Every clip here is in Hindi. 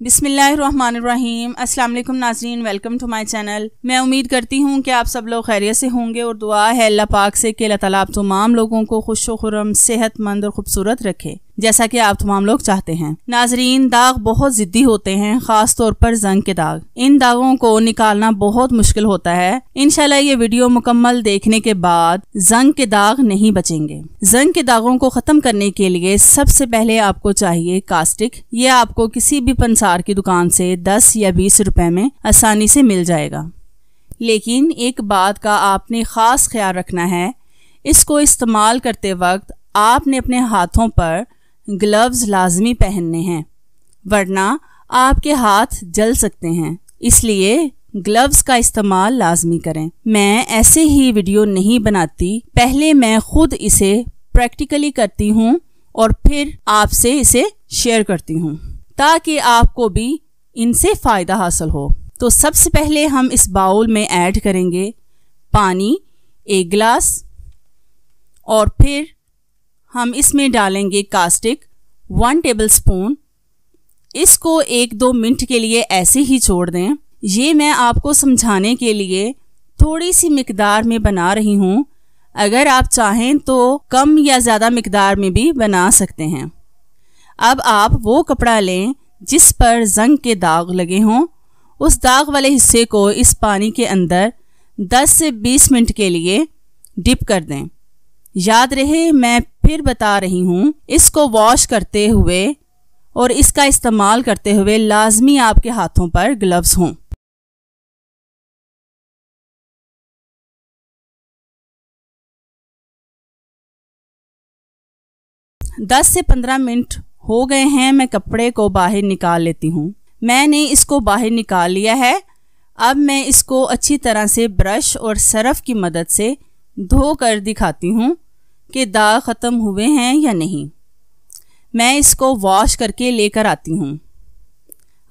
बिसमीम अस्सलाम नाजरीन, वेलकम टू माय चैनल। मैं उम्मीद करती हूँ कि आप सब लोग खैरियत से होंगे और दुआ है अल्लाह पाक से कि अल्लाह ताला आप तमाम लोगों को खुश खुरम, सेहतमंद और खूबसूरत रखे। जैसा कि आप तमाम लोग चाहते हैं। नाजरीन, दाग बहुत जिद्दी होते हैं, खास तौर पर जंग के दाग। इन दागों को निकालना बहुत मुश्किल होता है। इनशाला ये वीडियो मुकम्मल देखने के बाद जंग के दाग नहीं बचेंगे। जंग के दागों को खत्म करने के लिए सबसे पहले आपको चाहिए कास्टिक। ये आपको किसी भी पंसार की दुकान से दस या बीस रुपए में आसानी से मिल जाएगा। लेकिन एक बात का आपने खास ख्याल रखना है, इसको इस्तेमाल करते वक्त आपने अपने हाथों पर ग्लव्स लाजमी पहनने हैं, वरना आपके हाथ जल सकते हैं। इसलिए ग्लव्स का इस्तेमाल लाजमी करें। मैं ऐसे ही वीडियो नहीं बनाती। पहले मैं खुद इसे प्रैक्टिकली करती हूँ और फिर आपसे इसे शेयर करती हूँ, ताकि आपको भी इनसे फ़ायदा हासिल हो। तो सबसे पहले हम इस बाउल में ऐड करेंगे पानी, एक गिलास और फिर हम इसमें डालेंगे कास्टिक वन टेबल स्पून इसको एक दो मिनट के लिए ऐसे ही छोड़ दें। ये मैं आपको समझाने के लिए थोड़ी सी मकदार में बना रही हूँ। अगर आप चाहें तो कम या ज़्यादा मकदार में भी बना सकते हैं। अब आप वो कपड़ा लें जिस पर जंग के दाग लगे हों। उस दाग वाले हिस्से को इस पानी के अंदर 10 से 20 मिनट के लिए डिप कर दें। याद रहे, मैं फिर बता रही हूँ, इसको वॉश करते हुए और इसका इस्तेमाल करते हुए लाजमी आपके हाथों पर ग्लव्स हों। दस से पंद्रह मिनट हो गए हैं, मैं कपड़े को बाहर निकाल लेती हूँ। मैंने इसको बाहर निकाल लिया है। अब मैं इसको अच्छी तरह से ब्रश और सरफ की मदद से धो कर दिखाती हूँ। कि दाग ख़त्म हुए हैं या नहीं। मैं इसको वॉश करके लेकर आती हूँ।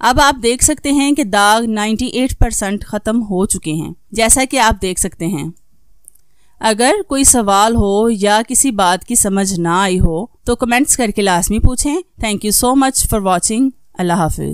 अब आप देख सकते हैं कि दाग 98 परसेंट ख़त्म हो चुके हैं, जैसा कि आप देख सकते हैं। अगर कोई सवाल हो या किसी बात की समझ ना आई हो तो कमेंट्स करके लाजमी पूछें। Thank you so much for watching अल्लाह हाफिज़।